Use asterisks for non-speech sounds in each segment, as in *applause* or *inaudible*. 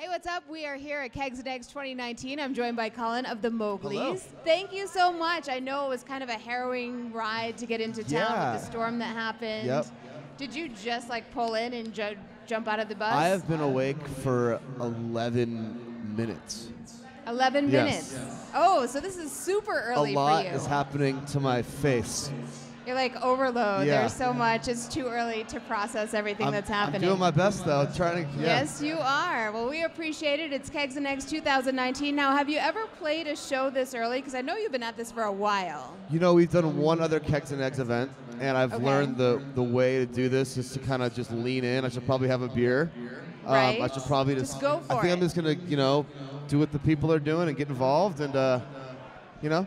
Hey, what's up? We are here at Kegs and Eggs 2019. I'm joined by Colin of the Mowgli's. Hello. Thank you so much. I know it was kind of a harrowing ride to get into town Yeah. with the storm that happened. Yep. Did you just like pull in and ju- jump out of the bus? I have been awake for 11 minutes. 11 Yes. minutes. Oh, so this is super early a lot is happening to my face. You're like overload. Yeah. There's so much. It's too early to process everything I'm, that's happening. I'm doing my best though, trying to. Yeah. Yes, you are. Well, we appreciate it. It's Kegs and Eggs 2019. Now, have you ever played a show this early? Because I know you've been at this for a while. You know, we've done one other Kegs and Eggs event, and I've Okay. learned the the way to do this is to kind of just lean in. I should probably have a beer. Um, Right. I should probably just. Just go I for think I'm just gonna, you know, do what the people are doing and get involved, and uh, you know,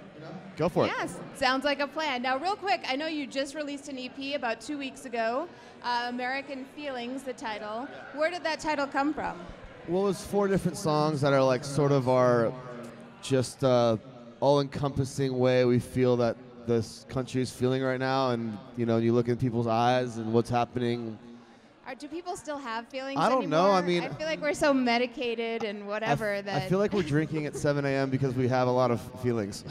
go for it. Yes, sounds like a plan. Now, real quick, I know you just released an EP about two weeks ago, uh, American Feelings, the title. Where did that title come from? Well, it was four different songs that are like sort of our just uh, all-encompassing way we feel that this country is feeling right now, and you know, you look in people's eyes and what's happening. Are, do people still have feelings I don't know. I mean- I feel like we're so medicated and I f- that. I feel like we're drinking at 7 a.m. because we have a lot of feelings.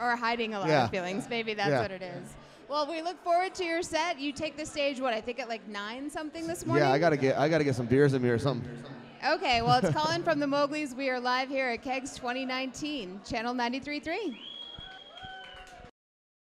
or hiding a lot Yeah. of feelings. Maybe that's Yeah. what it is. Well, we look forward to your set. You take the stage, what, I think at like 9 something this morning? yeah, I gotta get I gotta get some beers in me or something. Okay, well, it's *laughs* Colin from the Mowgli's. We are live here at Kegs 2019, Channel 93.3.